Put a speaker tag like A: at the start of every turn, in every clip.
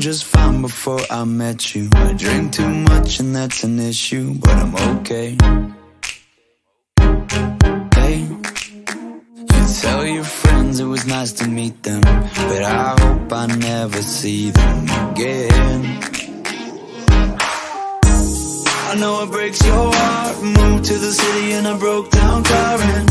A: just fine before I met you. I drink too much and that's an issue, but I'm okay. Hey, you tell your friends it was nice to meet them But I hope I never see them again. I know it breaks your heart. Moved to the city in a broke down car and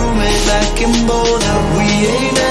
A: back in Boulder We ain't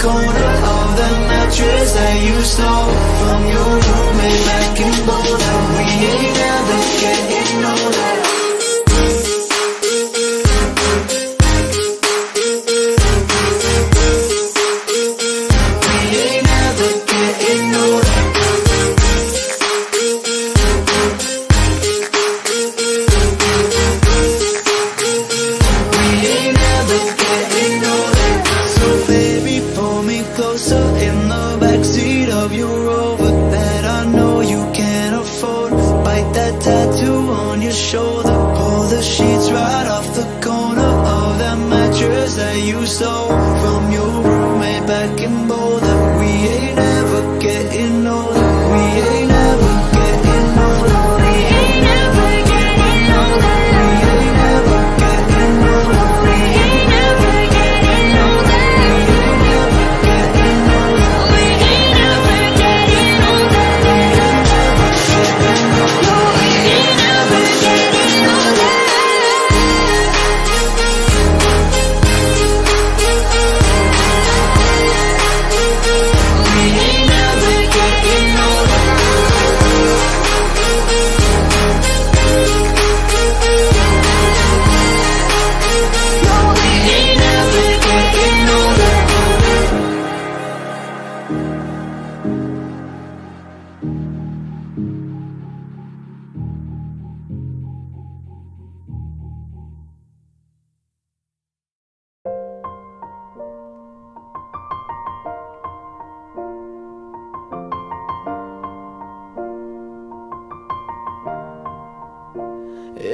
A: Corner Of the mattress that you stole From your roommate back in Boulder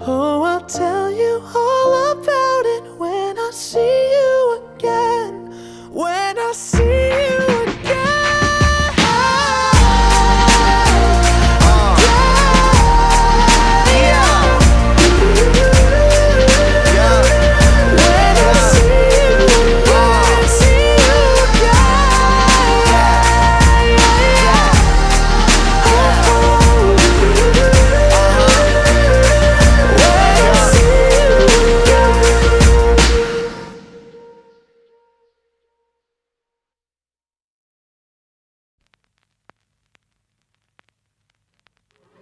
B: Oh, I'll tell you all about it when I see you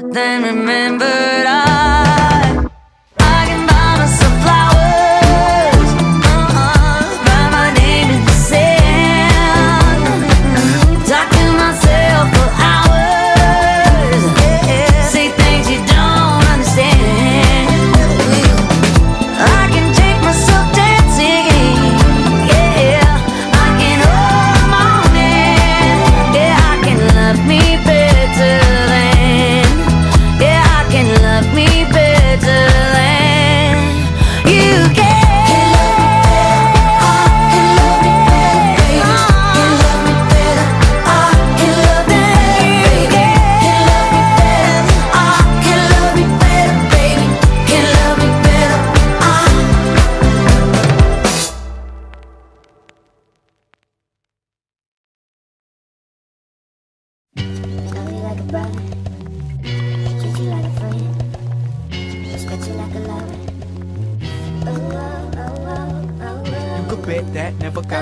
C: but then remembered I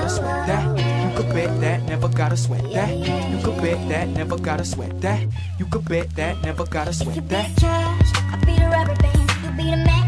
C: gotta sweat that. You
D: could bet that, never gotta sweat that. You could bet that, never gotta sweat that. You could bet that, never gotta sweat that. You could
E: be the trash, I'll be the rubber band, you be the
D: man.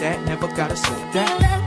D: that, never gotta slip that.